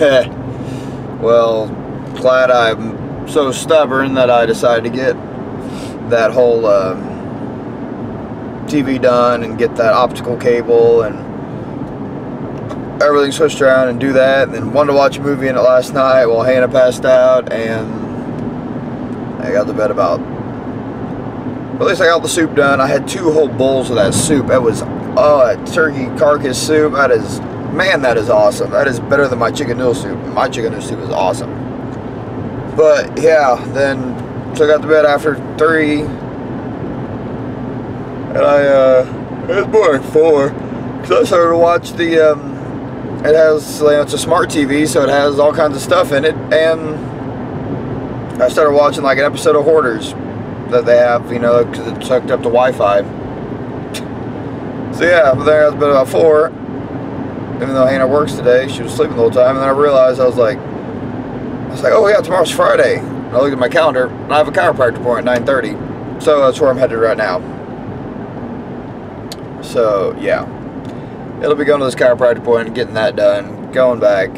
well, glad I'm so stubborn that I decided to get that whole um, TV done and get that optical cable and everything switched around and do that. And then wanted to watch a movie in it last night while Hannah passed out and I got to bed about at least I got the soup done. I had two whole bowls of that soup. It was oh, a turkey carcass soup. That is man, that is awesome. That is better than my chicken noodle soup. My chicken noodle soup is awesome. But yeah, then took out the bed after three, and I uh, it was more like four because I started to watch the. Um, it has you know, it's a smart TV, so it has all kinds of stuff in it, and I started watching like an episode of Hoarders that they have, you know, because it's hooked up to Wi-Fi. So yeah, but then I was about four. Even though Hannah works today, she was sleeping the whole time, and then I realized I was like, I was like, oh yeah, tomorrow's Friday. And I looked at my calendar, and I have a chiropractor appointment at 9:30. So that's where I'm headed right now. So yeah, it'll be going to this chiropractor appointment, getting that done, going back,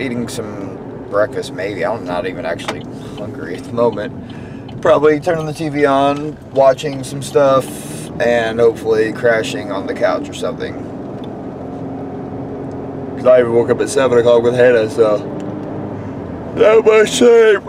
eating some breakfast maybe. I'm not even actually hungry at the moment. Probably turning the TV on, watching some stuff, and hopefully crashing on the couch or something. I even woke up at seven o'clock with Hannah, so that much sleep.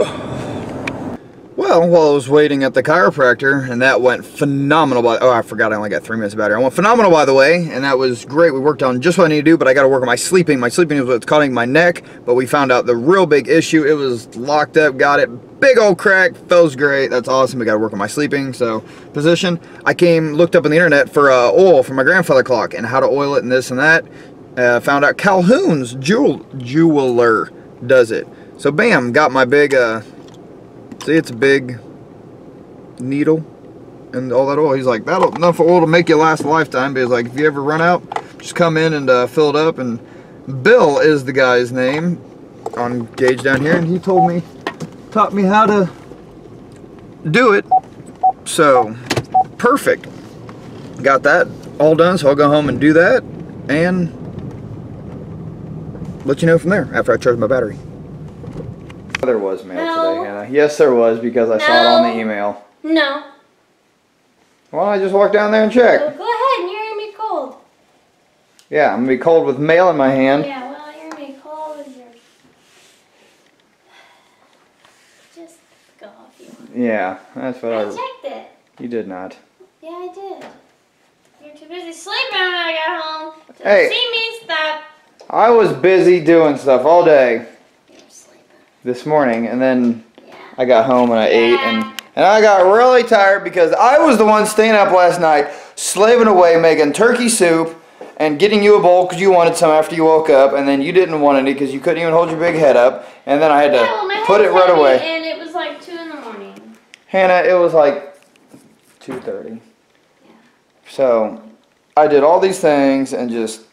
Well, while I was waiting at the chiropractor, and that went phenomenal. By oh, I forgot I only got three minutes of battery. I went phenomenal, by the way, and that was great. We worked on just what I need to do, but I got to work on my sleeping. My sleeping is what's cutting my neck, but we found out the real big issue. It was locked up. Got it. Big old crack. Feels great. That's awesome. We got to work on my sleeping. So position. I came, looked up on the internet for uh, oil for my grandfather clock and how to oil it and this and that. Uh, found out Calhoun's jewel jeweler does it. So bam, got my big. Uh, see, it's a big needle and all that oil. He's like, that'll enough oil to make you last a lifetime. But he's like, if you ever run out, just come in and uh, fill it up. And Bill is the guy's name on gauge down here, and he told me, taught me how to do it. So perfect. Got that all done, so I'll go home and do that, and let you know from there after I charge my battery. There was mail No. today, Hannah. Yes, there was because I saw it on the email. No. Why don't I just walk down there and check? Well, go ahead. You're gonna be cold. Yeah, I'm gonna be cold with mail in my hand. Yeah. Well, you're gonna be cold with your. Just go if you want. Yeah, that's what I I. checked it. You did not. Yeah, I did. You're too busy sleeping when I got home to Hey. see me stop. I was busy doing stuff all day this morning, and then Yeah. I got home and I ate, and and I got really tired because I was the one staying up last night, slaving away, making turkey soup, and getting you a bowl because you wanted some after you woke up, and then you didn't want any because you couldn't even hold your big head up, and then I had to Yeah, well, put it right away. And it was like two in the morning. Hannah, it was like 2.30. So, I did all these things and just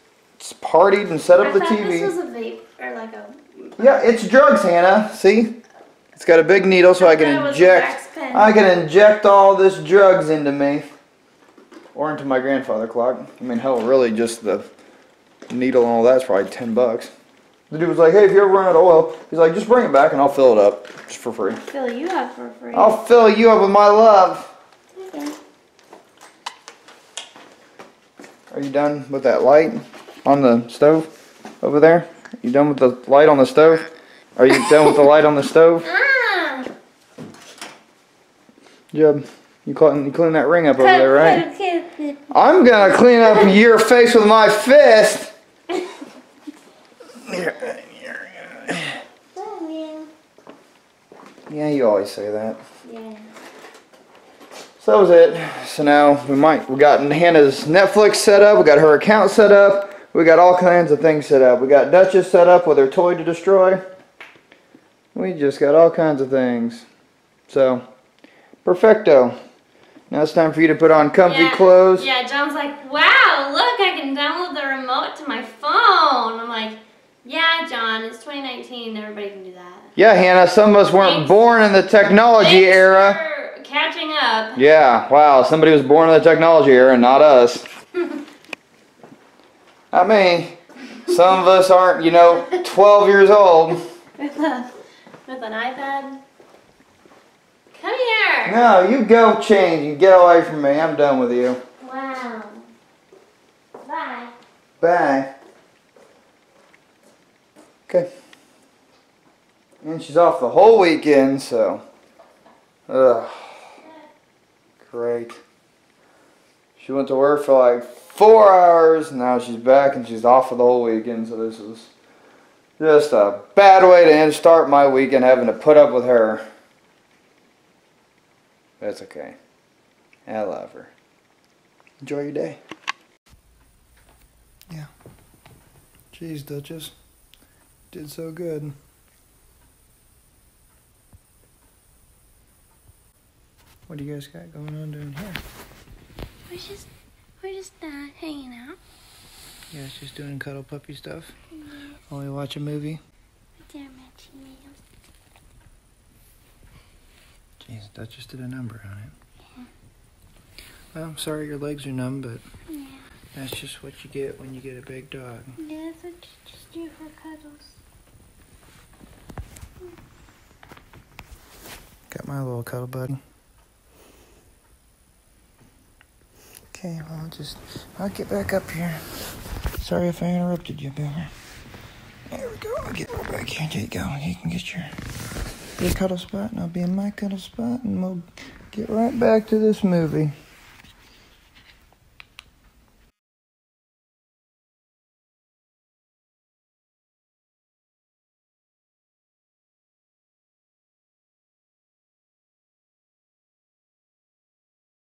partied and set up I the TV. this was a vape or like a. Yeah, it's drugs, Hannah. See? It's got a big needle so I I can thought it was a inject. I can inject all this drugs into me. Or into my grandfather clock. I mean hell really just the needle and all that's probably ten bucks. The dude was like, hey, if you ever run out of oil, he's like, just bring it back and I'll fill it up. Just for free. Fill you up for free. I'll fill you up with my love. Okay. Are you done with that light on the stove over there? You done with the light on the stove? Are you done with the light on the stove? Jub, you clean, you clean that ring up over there, right? I'm gonna clean up your face with my fist. Yeah. Yeah, you always say that. Yeah. So that was it. So now we might we got Hannah's Netflix set up. We got her account set up. We got all kinds of things set up. We got Duchess set up with her toy to destroy. We just got all kinds of things. So perfecto. Now it's time for you to put on comfy yeah. clothes. Yeah, John's like, wow, look, I can download the remote to my phone. I'm like, yeah, John, it's 2019. Everybody can do that. Yeah, Hannah. Some of us weren't Thanks. born in the technology Thanks era. catching up. Yeah, wow, somebody was born in the technology era, not us. I mean, Some of us aren't, you know, 12 years old. with, a, with an iPad. Come here. No, you go change and get away from me. I'm done with you. Wow. Bye. Bye. Okay. And she's off the whole weekend, so. Ugh. Great. She went to work for like four hours. Now she's back and she's off for the whole weekend. So this is just a bad way to end start my weekend having to put up with her. That's okay. I love her. Enjoy your day. Yeah. Jeez, Duchess. Did so good. What do you guys got going on down here? We're just, we're just uh, hanging out. Yeah, she's just doing cuddle puppy stuff? While we watch a movie? with our matching nails. Jeez, Duchess did a number on it. Yeah. Well, I'm sorry your legs are numb, but Yeah. that's just what you get when you get a big dog. Yeah, that's what you just do for cuddles. Got my little cuddle buddy. Okay, well, I'll just, I'll get back up here. Sorry if I interrupted you, Bill. There we go. I'll get right back here. There you go. You can get your, your cuddle spot, and I'll be in my cuddle spot, and we'll get right back to this movie.